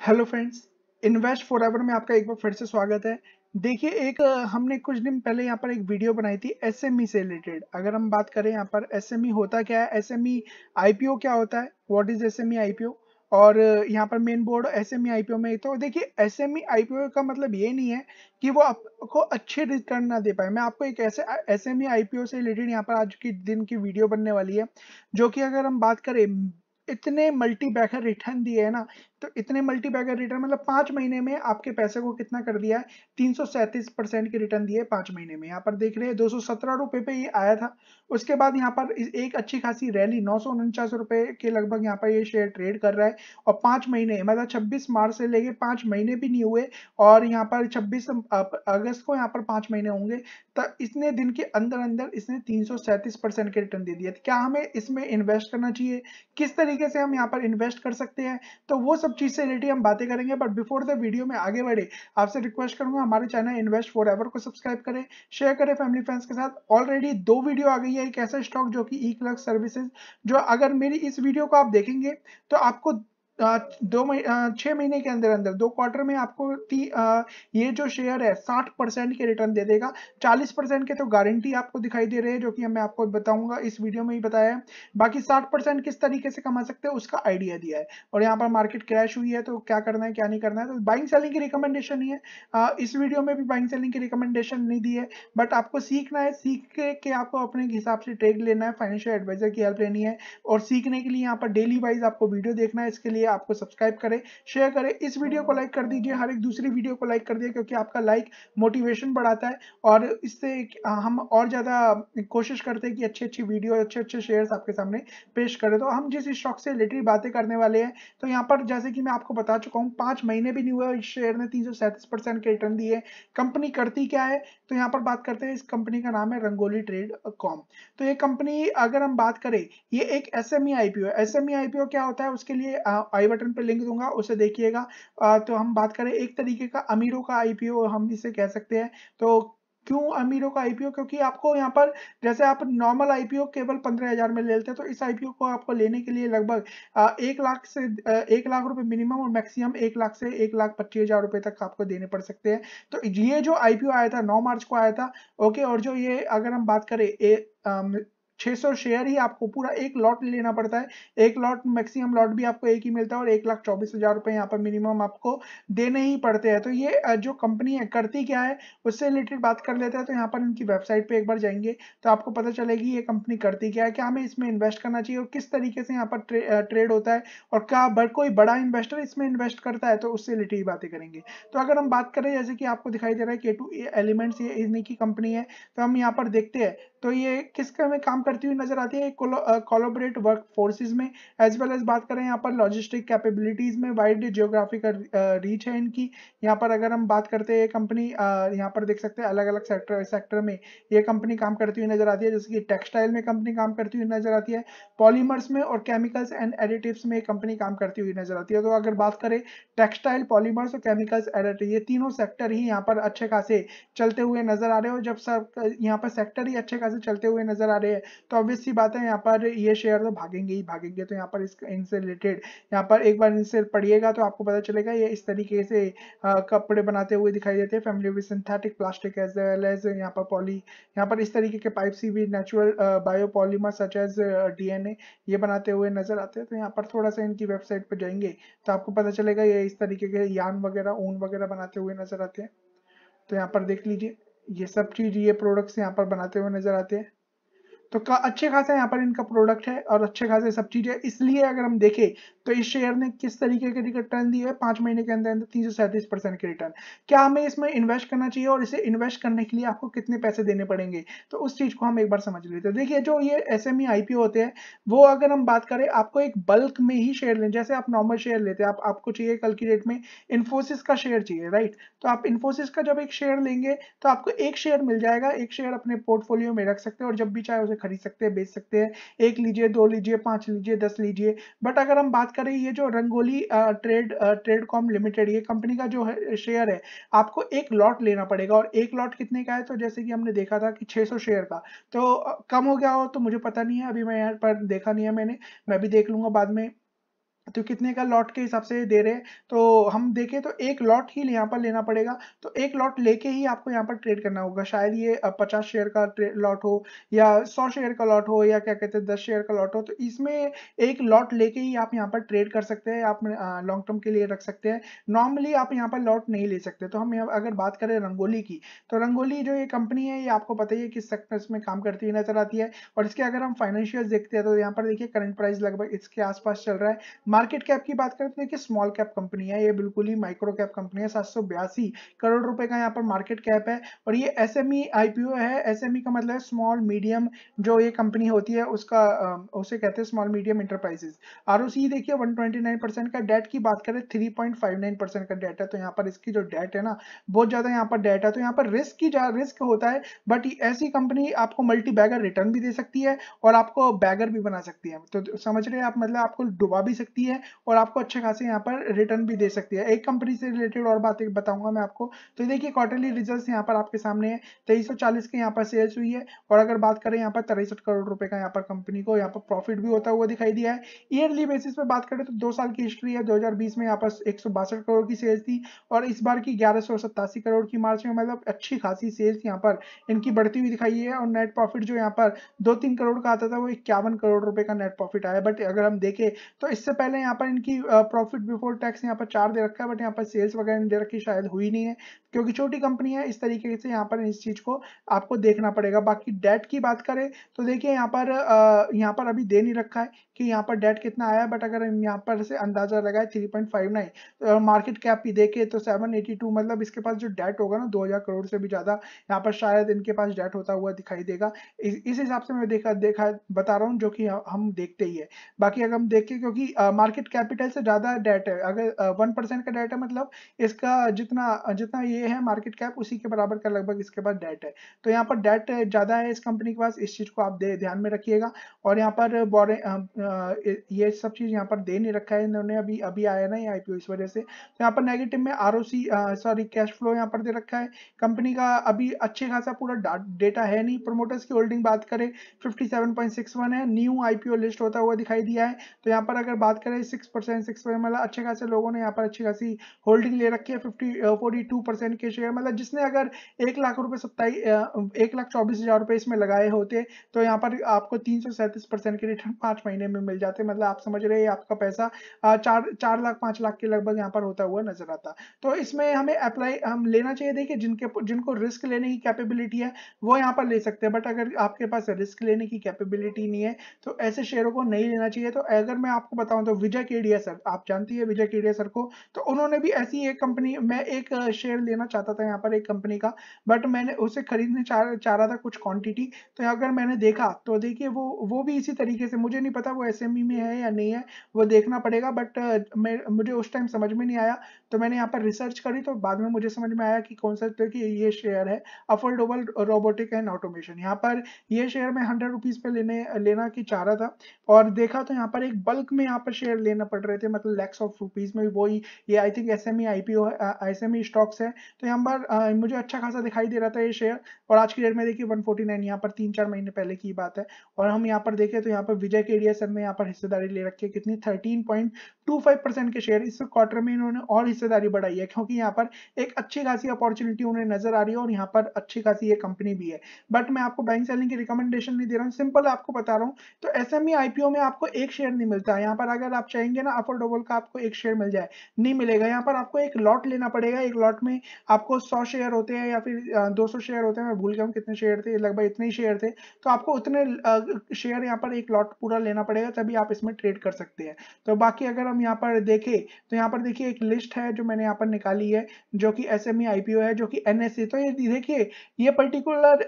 Hello friends, invest for ever में आपका एक बार फिर से स्वागत है। देखिए, एक, हमने कुछ दिन पहले यहाँ पर एक वीडियो बनाई थी एसएमई से रिलेटेड। अगर हम बात करें यहाँ पर एसएमई होता क्या है? एसएमई आईपीओ क्या होता है? व्हाट इज़ एसएमई आईपीओ और यहाँ पर मेन बोर्ड एसएमई आईपीओ में तो देखिए एसएमई आईपीओ का मतलब ये नहीं है कि वो आपको अच्छे रिटर्न ना दे पाए। मैं आपको एक ऐसे एसएमई आईपीओ से रिलेटेड यहाँ पर आज की दिन की वीडियो बनने वाली है, जो कि अगर हम बात करें, इतने मल्टी बैगर रिटर्न दिए है ना तो इतने मल्टी बैगर रिटर्न मतलब पाँच महीने में आपके पैसे को कितना कर दिया है? तीन परसेंट के रिटर्न दिए पाँच महीने में। यहाँ पर देख रहे हैं, दो सौ सत्रह रुपए पे ये आया था। उसके बाद यहाँ पर एक अच्छी खासी रैली नौ सौ उनचास रुपए के लगभग यहाँ पर ये शेयर ट्रेड कर रहा है। और पाँच महीने मतलब छब्बीस मार्च से लेके पाँच महीने भी नहीं हुए। और यहाँ पर छब्बीस अगस्त को यहाँ पर पाँच महीने होंगे। तो इसने दिन के अंदर अंदर इसने तीन परसेंट के रिटर्न दे दिए क्या हमें इसमें इन्वेस्ट करना चाहिए? किस तरीके से हम यहाँ पर इन्वेस्ट कर सकते हैं? तो वो सब चीज़ से रिलेटेड हम बातें करेंगे बट बिफोर द वीडियो में आगे बढ़े, आपसे रिक्वेस्ट करूँगा हमारे चैनल इन्वेस्ट फॉर एवर को सब्सक्राइब करें शेयर करें फैमिली फ्रेंड्स के साथ। ऑलरेडी दो वीडियो आ गई है, एक ऐसा स्टॉक जो कि ई क्लर्क सर्विसेज़ जो अगर मेरी इस वीडियो को आप देखेंगे तो आपको दो छह महीने के अंदर अंदर दो क्वार्टर में आपको अ, ये जो शेयर है साठ परसेंट के रिटर्न दे देगा। चालीस परसेंट के तो गारंटी आपको दिखाई दे रहे हैं जो कि मैं आपको बताऊँगा इस वीडियो में ही बताया है। बाकी साठ परसेंट किस तरीके से कमा सकते हैं उसका आइडिया दिया है। और यहाँ पर मार्केट क्रैश हुई है तो क्या करना है क्या नहीं करना है तो बाइंग सेलिंग की रिकमेंडेशन ही है। अ, इस वीडियो में भी बाइंग सेलिंग की रिकमेंडेशन नहीं दी है बट आपको सीखना है सीख के आपको अपने हिसाब से ट्रेड लेना है फाइनेंशियल एडवाइजर की हेल्प लेनी है। और सीखने के लिए यहाँ पर डेली वाइज आपको वीडियो देखना है इसके लिए आपको सब्सक्राइब करें शेयर करें। इस वीडियो को लाइक कर दीजिए, हर एक दूसरी वीडियो को लाइक कर दिए क्योंकि आपका लाइक मोटिवेशन बढ़ाता है। और इससे हम और ज़्यादा कोशिश करते हैं कि अच्छी अच्छी वीडियो अच्छे अच्छे शेयर्स आपके सामने पेश करें। तो हम जिस स्टॉक से रिलेटेड बातें करने वाले हैं तो यहाँ पर जैसे कि मैं आपको बता चुका हूँ, पाँच महीने भी नहीं हुआ इस शेयर ने तीन के रिटर्न दिए। कंपनी करती क्या है? तो यहाँ पर बात करते हैं, इस कंपनी का नाम है रंगोली ट्रेड कॉम तो ये कंपनी अगर हम बात करें, ये एक S M E IPO S M E IPO क्या होता है? उसके लिए आई बटन पे लिंक दूँगा उसे देखिएगा। तो हम बात करें एक तरीके का अमीरों का आईपीओ हम इसे कह सकते हैं। तो क्यों अमीरों का आईपीओ क्योंकि आपको यहाँ पर जैसे आप नॉर्मल आईपीओ केवल पंद्रह हज़ार में ले लेते हैं तो इस आईपीओ को आपको लेने के लिए लगभग एक लाख से एक लाख रुपए मिनिमम और मैक्सिमम एक लाख से एक लाख पच्चीस हज़ार रुपए तक आपको देने पड़ सकते हैं। तो ये जो आईपीओ आया था नौ मार्च को आया था ओके और जो ये अगर हम बात करें ए, 600 शेयर ही आपको पूरा एक लॉट लेना पड़ता है। एक लॉट मैक्सिमम लॉट भी आपको एक ही मिलता है और एक लाख चौबीस हज़ार रुपए यहाँ पर मिनिमम आपको देने ही पड़ते हैं। तो ये जो कंपनी है करती क्या है उससे रिलेटेड बात कर लेते हैं। तो यहाँ पर इनकी वेबसाइट पे एक बार जाएँगे तो आपको पता चलेगी ये कंपनी करती क्या है क्या हमें इसमें इन्वेस्ट करना चाहिए और किस तरीके से यहाँ पर ट्रे, ट्रेड होता है और क्या बर, कोई बड़ा इन्वेस्टर इसमें इन्वेस्ट करता है तो उससे रिलेटेड बातें करेंगे। तो अगर हम बात करें जैसे कि आपको दिखाई दे रहा है के टू एलिमेंट्स ये इन्हीं की कंपनी है। तो हम यहाँ पर देखते हैं तो ये किसमें काम करती हुई नज़र आती है? कोलोबरेट वर्क फोर्सेज में एज वेल एज बात करें यहाँ पर लॉजिस्टिक कैपेबिलिटीज में वाइड जियोग्राफिकल रीच है इनकी। यहाँ पर अगर हम बात करते हैं कंपनी यहाँ पर देख सकते हैं अलग अलग सेक्टर सेक्टर में ये कंपनी काम करती हुई नज़र आती है, जैसे कि टेक्सटाइल में कंपनी काम करती हुई नज़र आती है पॉलीमर्स में और केमिकल्स एंड एडिटिव्स में कंपनी काम करती हुई नज़र आती है। तो अगर बात करें टेक्सटाइल पॉलीमर्स और केमिकल्स एडिटिव ये तीनों सेक्टर ही यहाँ पर अच्छे खासे चलते हुए नज़र आ रहे हो जब सब, यहाँ पर सेक्टर ही अच्छे चलते हुए नज़र आ रहे हैं। तो ऑब्वियस सी बात है, यहाँ पर ये शेयर तो भागेंगे ही भागेंगे। तो यहाँ पर इस इनसे रिलेटेड यहाँ पर एक बार इनसे पढ़िएगा तो आपको पता चलेगा, ये इस तरीके से कपड़े बनाते हुए दिखाई देते हैं। Family with synthetic plastic as well as यहाँ पर पॉली यहाँ पर इस तरीके के पाइप सी भी natural biopolymer such as DNA ये बनाते हुए नज़र आते हैं। तो यहाँ पर थोड़ा सा इनकी वेबसाइट पर जाएँगे तो आपको पता चलेगा, ये इस तरीके के यान वगैरह, ऊन वगैरह बनाते हुए नज़र आते हैं। तो यहाँ पर देख लीजिए। ये सब चीज़ ये प्रोडक्ट्स यहाँ पर बनाते हुए नज़र आते हैं। तो अच्छे खासा यहाँ पर इनका प्रोडक्ट है और अच्छे खासे सब चीज़ें। इसलिए अगर हम देखें तो इस शेयर ने किस तरीके के रिटर्न दिए पाँच महीने के अंदर अंदर तीन परसेंट के रिटर्न क्या हमें इसमें इन्वेस्ट करना चाहिए और इसे इन्वेस्ट करने के लिए आपको कितने पैसे देने पड़ेंगे? तो उस चीज़ को हम एक बार समझ लेते हैं। देखिए, जो ये एस एम आईपीओ होते हैं, वो अगर हम बात करें, आपको एक बल्क में ही शेयर लें। जैसे आप नॉर्मल शेयर लेते हैं, आप, आपको चाहिए कल की डेट में इन्फोसिस का शेयर चाहिए राइट तो आप इन्फोसिस का जब एक शेयर लेंगे तो आपको एक शेयर मिल जाएगा। एक शेयर अपने पोर्टफोलियो में रख सकते हैं और जब भी चाहे उसे खरीद सकते हैं, बेच सकते हैं। एक लीजिए, दो लीजिए, पाँच लीजिए, दस लीजिए। बट अगर हम बात करें, ये जो Rangoli trade trade com limited, ये कंपनी का जो है, शेयर है, आपको एक लॉट लेना पड़ेगा और एक लॉट कितने का है? तो जैसे कि हमने देखा था कि 600 शेयर का। तो कम हो गया हो तो मुझे पता नहीं है, अभी मैं यहाँ पर देखा नहीं है मैंने, मैं भी देख लूँगा बाद में। तो कितने का लॉट के हिसाब से दे रहे हैं? तो हम देखें तो एक लॉट ही यहाँ पर लेना पड़ेगा। तो एक लॉट लेके ही आपको यहाँ पर ट्रेड करना होगा। शायद ये पचास शेयर का लॉट हो या सौ शेयर का लॉट हो या क्या कहते हैं, दस शेयर का लॉट हो तो इसमें एक लॉट लेके ही आप यहाँ पर ट्रेड कर सकते हैं। आप लॉन्ग टर्म के लिए रख सकते हैं। नॉर्मली आप यहाँ पर लॉट नहीं ले सकते। तो हम अगर बात करें रंगोली की तो रंगोली जो ये कंपनी है, ये आपको पता ही है किस सेक्टर्स में काम करती हुई नज़र आती है। और इसके अगर हम फाइनेंशियल देखते हैं तो यहाँ पर देखिए करंट प्राइस लगभग इसके आसपास चल रहा है। मार्केट कैप की बात करें तो देखिए स्मॉल कैप कंपनी है, ये बिल्कुल ही माइक्रो कैप कंपनी है, सात सौ बयासी करोड़ रुपए का यहाँ पर मार्केट कैप है और ये एस आईपीओ है। एस का मतलब है स्मॉल मीडियम जो ये कंपनी होती है, उसका उसे कहते हैं स्मॉल मीडियम इंटरप्राइजेस आर देखिए 129 परसेंट का डेट की बात करें 3.59 परसेंट का डेट है तो यहाँ पर इसकी जो डेट है ना, बहुत ज़्यादा यहाँ पर डेट है तो यहाँ पर रिस्क की रिस्क होता है बट ऐसी कंपनी आपको मल्टी बैगर रिटर्न भी दे सकती है और आपको बैगर भी बना सकती है। तो समझ रहे हैं आप? मतलब आपको डुबा भी सकती है और आपको अच्छे खासे यहाँ पर रिटर्न भी दे सकती है। एक कंपनी से रिलेटेड और बातें बताऊँगा मैं आपको। तो देखिए क्वार्टरली रिज़ल्ट यहाँ पर आपके सामने है। तेईस के यहाँ पर सेल्स हुई है और अगर बात करें यहाँ पर तिरसठ करोड़ रुपए का यहाँ पर कंपनी को यहाँ पर प्रॉफिट भी होता हुआ दिखाई दिया है। ईयरली बेसिस पे बात करें तो दो साल की हिस्ट्री है। 2020 में यहाँ पर एक करोड़ की सेल्स थी और इस बार की ग्यारह करोड़ की मार्च में मतलब अच्छी खासी सेल्स यहाँ पर इनकी बढ़ती हुई दिखाई है और नेट प्रॉफिट जो यहाँ पर दो तीन करोड़ का आता था वो इक्यावन करोड़ रुपए का नेट प्रॉफिट आया। बट अगर हम देखें तो इससे पहले यहाँ पर इनकी प्रॉफिट बिफोर टैक्स यहाँ पर चार दे रखा है बट यहाँ पर सेल्स वगैरह दे रखी शायद हुई नहीं है। क्योंकि छोटी कंपनी है इस तरीके से यहाँ पर इस चीज़ को आपको देखना पड़ेगा। बाकी डेट की बात करें तो देखिए यहाँ पर यहाँ पर अभी दे नहीं रखा है कि यहाँ पर डेट कितना आया बट अगर हम यहाँ पर से अंदाज़ा लगाए 3.59 मार्केट कैप भी देखे तो 782 मतलब इसके पास जो डेट होगा ना 2000 करोड़ से भी ज़्यादा यहाँ पर शायद इनके पास डेट होता हुआ दिखाई देगा। इस, इस हिसाब से मैं देखा देखा बता रहा हूँ जो कि हम देखते ही है। बाकी अगर हम देखें क्योंकि मार्केट कैपिटल से ज़्यादा डेट है अगर वन परसेंट का डेट है मतलब इसका जितना जितना ये है मार्केट कैप उसी के बराबर का लगभग इसके पास डेट है। तो यहाँ पर डेट ज़्यादा है इस कंपनी के पास, इस चीज़ को आप ध्यान में रखिएगा। और यहाँ पर बोरे ये सब चीज़ यहाँ पर दे नहीं रखा है इन्होंने, अभी अभी आया ना ये आईपीओ इस वजह से। तो यहाँ पर नेगेटिव में आरओसी सॉरी कैश फ्लो यहाँ पर दे रखा है। कंपनी का अभी अच्छे खासा पूरा डेटा है नहीं। प्रोमोटर्स की होल्डिंग बात करें 57.61 है। न्यू आईपीओ लिस्ट होता हुआ दिखाई दिया है। तो यहाँ पर अगर बात करें सिक्स परसेंट सिक्स मतलब अच्छे खासे लोगों ने यहाँ पर अच्छी खासी होल्डिंग ले रखी है। फिफ्टी फोर्टी टू परसेंट के शेयर मतलब जिसने अगर एक लाख रुपए सत्ताईस एक लाख चौबीस हज़ार रुपए इसमें लगाए होते तो यहाँ पर आपको तीन सौ सैंतीस परसेंट के रिटर्न पाँच महीने में मिल जाते। मतलब आप समझ रहे हैं आपका पैसा चार चार लाख, पाँच लाख के लगभग यहाँ पर होता हुआ नज़र आता। तो इसमें हमें अप्लाई हम लेना चाहिए। देखिए, जिनके जिनको रिस्क लेने की कैपेबिलिटी है, वो यहाँ पर ले सकते हैं। बट अगर आपके पास रिस्क लेने की कैपेबिलिटी नहीं है तो ऐसे शेयरों को नहीं लेना चाहिए। तो अगर मैं आपको बताऊँ तो विजय केडिया सर, आप जानती है विजय केडिया सर को? तो उन्होंने भी ऐसी एक कंपनी मैं एक शेयर लेना चाहता था यहाँ पर एक कंपनी का बट मैंने उसे खरीदने चाह चाह रहा था कुछ क्वांटिटी तो अगर मैंने देखा तो देखिए वो वो भी इसी तरीके से, मुझे नहीं पता वो एसएमई में है या नहीं है, वो देखना पड़ेगा बट मैं, मुझे उस टाइम समझ में नहीं आया तो मैंने यहाँ पर रिसर्च करी तो बाद में मुझे समझ में आया कि कौन सा तो कि ये शेयर है अफोर्डेबल रोबोटिक एंड ऑटोमेशन यहाँ पर ये शेयर मैं हंड्रेड रुपीज़ पे लेने, लेना की चाह रहा था, और देखा तो यहाँ पर एक बल्क में यहाँ पर शेयर लेना पड़ रहे थे मतलब लैक्स ऑफ़ रुपीज़ में वही, ये I think S M IPO S M stocks है तो यहाँ पर मुझे अच्छा खासा दिखाई दे रहा था ये शेयर और आज की डेट में देखिए 149 यहाँ पर तीन चार महीने पहले की बात है। और हम यहाँ पर देखें तो यहाँ पर विजय के सर में यहाँ पर हिस्सेदारी ले रखी है कितनी? 13.25 परसेंट के शेयर इस क्वार्टर में इन्होंने और हिस्सेदारी बढ़ाई है, क्योंकि यहाँ पर एक अच्छी खासी अपॉर्चुनिटी उन्हें नज़र आ रही है और यहाँ पर अच्छी खासी ये कंपनी भी है। बट मैं आपको बैंक सेलिंग की रिकमेंडेशन नहीं दे रहा हूँ सिंपल आपको बता रहा हूँ। तो एस एम आईपीओ में आपको एक शेयर नहीं मिलता है। यहाँ पर अगर आप चाहेंगे ना अफोर्डेबल का आपको एक शेयर मिल जाए, नहीं मिलेगा। यहाँ पर आपको एक लॉट लेना पड़ेगा। एक लॉट में आपको सौ शेयर होते हैं या फिर दो सौ शेयर होते हैं। मैं भूल गया हूँ कितने शेयर थे, लगभग इतने ही शेयर थे। तो आपको उतने शेयर यहाँ पर एक लॉट पूरा लेना पड़ेगा, तभी आप इसमें ट्रेड कर सकते हैं। तो बाकी अगर हम यहाँ पर देखें तो यहाँ पर देखिए एक लिस्ट है जो मैंने यहाँ पर निकाली है जो कि एस एम है जो कि एनएससी तो ये देखिए ये पर्टिकुलर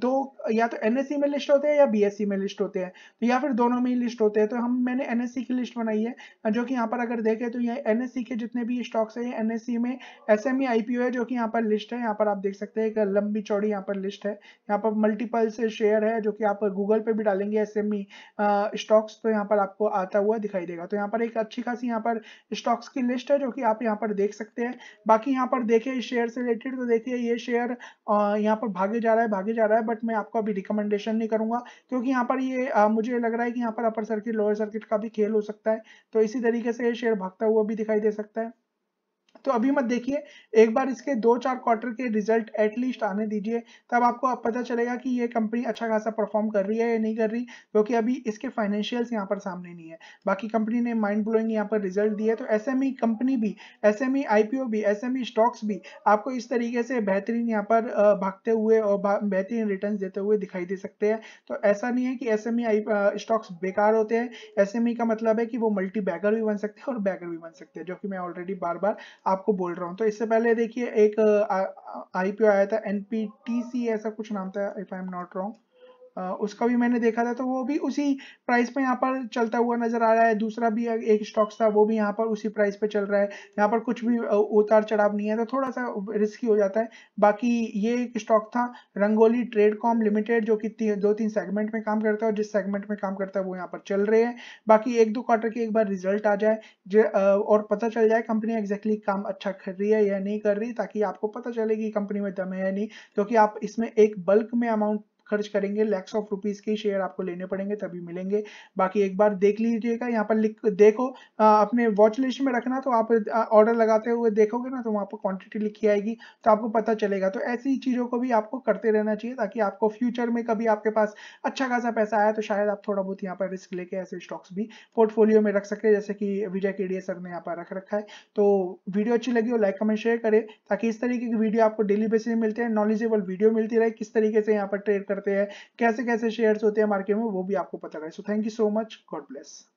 दो या तो एनएससी में लिस्ट होते हैं या बीएससी में लिस्ट होते हैं तो या फिर दोनों में ही लिस्ट होते हैं तो हम मैंने एनएससी की लिस्ट बनाई है जो कि यहाँ पर अगर देखें तो ये एनएससी के जितने भी स्टॉक्स है एनएससी में एस एम है जो कि यहाँ पर लिस्ट है यहाँ पर आप देख सकते हैं एक लंबी चौड़ी यहाँ पर लिस्ट है यहाँ पर मल्टीपल से शेयर है जो कि आप गूगल पे भी डालेंगे एस स्टॉक्स तो यहाँ पर आपको आता हुआ दिखाई देगा तो यहाँ पर पर एक अच्छी खासी यहाँ पर स्टॉक्स की लिस्ट है जो कि आप यहाँ पर देख सकते हैं। बाकी यहाँ पर देखिए शेयर से रिलेटेड तो देखिए ये शेयर यहाँ पर भागे जा रहा है भागे जा रहा है बट मैं आपको अभी रिकमेंडेशन नहीं करूँगा क्योंकि यहाँ पर ये आ, मुझे लग रहा है कि यहाँ पर अपर सर्किट लोअर सर्किट का भी खेल हो सकता है। तो इसी तरीके से ये शेयर भागता हुआ भी दिखाई दे सकता है। तो अभी मत देखिए, एक बार इसके दो चार क्वार्टर के रिज़ल्ट एटलीस्ट आने दीजिए, तब आपको पता चलेगा कि ये कंपनी अच्छा खासा परफॉर्म कर रही है या नहीं कर रही, क्योंकि अभी इसके फाइनेंशियल्स यहाँ पर सामने नहीं है। बाकी कंपनी ने माइंड ब्लोइंग यहाँ पर रिज़ल्ट दिए तो एसएमई कंपनी भी एस एम भी एसएमई स्टॉक्स भी आपको इस तरीके से बेहतरीन यहाँ पर भागते हुए और बेहतरीन रिटर्न देते हुए दिखाई दे सकते हैं। तो ऐसा नहीं है कि एस स्टॉक्स बेकार होते हैं। एसएमई का मतलब है कि वो मल्टी बैगर भी बन सकते हैं और बैगर भी बन सकते हैं, जो कि मैं ऑलरेडी बार बार आपको बोल रहा हूँ। तो इससे पहले देखिए एक आईपीओ आया था एनपीटीसी ऐसा कुछ नाम था if I am not wrong उसका भी मैंने देखा था तो वो भी उसी प्राइस पे यहाँ पर चलता हुआ नज़र आ रहा है। दूसरा भी एक स्टॉक्स था वो भी यहाँ पर उसी प्राइस पे चल रहा है। यहाँ पर कुछ भी उतार चढ़ाव नहीं है तो थोड़ा सा रिस्की हो जाता है। बाकी ये एक स्टॉक था रंगोली ट्रेड कॉम लिमिटेड जो कि ती, दो तीन सेगमेंट में काम करता है और जिस सेगमेंट में काम करता है वो यहाँ पर चल रहे हैं। बाकी एक दो क्वार्टर के एक बार रिज़ल्ट आ जाए और पता चल जाए कंपनी एग्जैक्टली काम अच्छा कर रही है या नहीं कर रही ताकि आपको पता चले कि कंपनी में दम है या नहीं क्योंकि आप इसमें एक बल्क में अमाउंट खर्च करेंगे लैक्स ऑफ़ रुपीज़ के शेयर आपको लेने पड़ेंगे तभी मिलेंगे। बाकी एक बार देख लीजिएगा यहाँ पर देखो आ, अपने वॉच लिस्ट में रखना तो आप ऑर्डर लगाते हुए देखोगे ना तो वहाँ पर क्वांटिटी लिखी आएगी तो आपको पता चलेगा। तो ऐसी चीज़ों को भी आपको करते रहना चाहिए ताकि आपको फ्यूचर में कभी आपके पास अच्छा खासा पैसा आया तो शायद आप थोड़ा बहुत यहाँ पर रिस्क लेके ऐसे स्टॉक्स भी पोर्टफोलियो में रख सके जैसे कि विजय केडिया सर ने यहाँ पर रख रखा है। तो वीडियो अच्छी लगी हो लाइक कमेंट शेयर करें ताकि इस तरीके की वीडियो आपको डेली बेसिस में मिलते हैं नॉलेजेबल वीडियो मिलती रहे किस तरीके से यहाँ पर ट्रेड कर करते हैं कैसे कैसे शेयर्स होते हैं मार्केट में, वो भी आपको पता रहे। So thank you so much God bless